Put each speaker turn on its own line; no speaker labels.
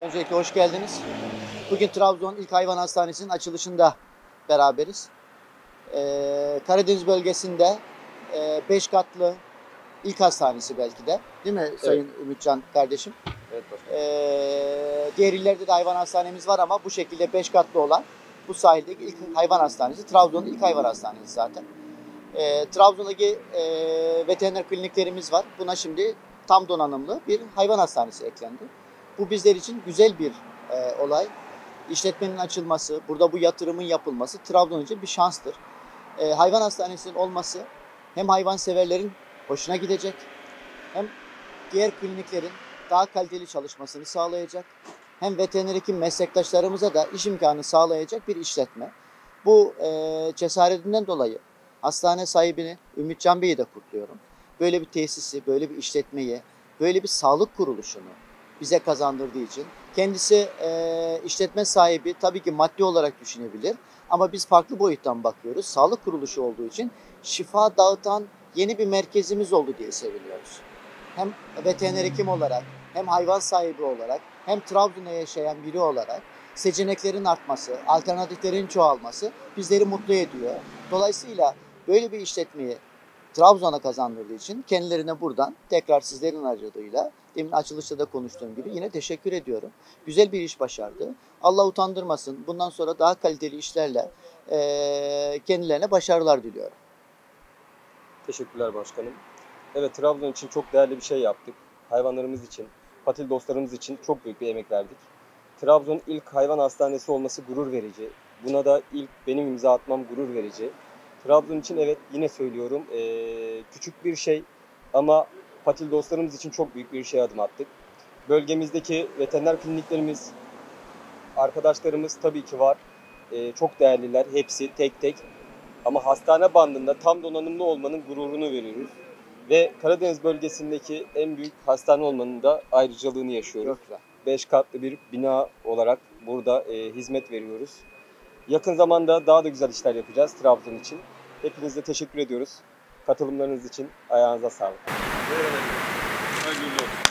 Öncelikle hoş geldiniz. Bugün Trabzon İlk Hayvan Hastanesi'nin açılışında beraberiz. Ee, Karadeniz bölgesinde 5 katlı ilk hastanesi belki de. Değil mi Sayın Ümitcan kardeşim?
Evet başkanım.
Ee, diğer illerde de hayvan hastanemiz var ama bu şekilde 5 katlı olan bu sahildeki ilk hayvan hastanesi. Trabzon'un ilk hayvan hastanesi zaten. Ee, Trabzon'daki e, veteriner kliniklerimiz var. Buna şimdi tam donanımlı bir hayvan hastanesi eklendi. Bu bizler için güzel bir e, olay. İşletmenin açılması, burada bu yatırımın yapılması Trabzon için bir şanstır. E, hayvan hastanesinin olması hem hayvan severlerin hoşuna gidecek hem diğer kliniklerin daha kaliteli çalışmasını sağlayacak. Hem veteriner hekim meslektaşlarımıza da iş imkanı sağlayacak bir işletme. Bu e, cesaretinden dolayı hastane sahibini Ümitcan Bey'i de kutluyorum. Böyle bir tesisi, böyle bir işletmeyi, böyle bir sağlık kuruluşunu bize kazandırdığı için. Kendisi e, işletme sahibi tabii ki maddi olarak düşünebilir ama biz farklı boyuttan bakıyoruz. Sağlık kuruluşu olduğu için şifa dağıtan yeni bir merkezimiz oldu diye seviniyoruz. Hem veteriner hekim olarak, hem hayvan sahibi olarak, hem Trabzon'da yaşayan biri olarak seçeneklerin artması, alternatiflerin çoğalması bizleri mutlu ediyor. Dolayısıyla böyle bir işletmeyi Trabzon'a kazandırdığı için kendilerine buradan tekrar sizlerin aracılığıyla demin açılışta da konuştuğum gibi yine teşekkür ediyorum. Güzel bir iş başardı. Allah utandırmasın. Bundan sonra daha kaliteli işlerle eee, kendilerine başarılar diliyorum.
Teşekkürler başkanım. Evet Trabzon için çok değerli bir şey yaptık. Hayvanlarımız için, patil dostlarımız için çok büyük bir emek verdik. Trabzon ilk hayvan hastanesi olması gurur verici. Buna da ilk benim imza atmam gurur verici. Trabzon için evet yine söylüyorum eee, küçük bir şey ama patil dostlarımız için çok büyük bir şey adım attık. Bölgemizdeki veteriner kliniklerimiz, arkadaşlarımız tabii ki var. Eee, çok değerliler hepsi tek tek. Ama hastane bandında tam donanımlı olmanın gururunu veriyoruz. Ve Karadeniz bölgesindeki en büyük hastane olmanın da ayrıcalığını yaşıyoruz.
Çok güzel.
5 katlı bir bina olarak burada e, hizmet veriyoruz. Yakın zamanda daha da güzel işler yapacağız Trabzon için. Hepinize teşekkür ediyoruz. Katılımlarınız için ayağınıza sağlık.
Hayırlı olsun.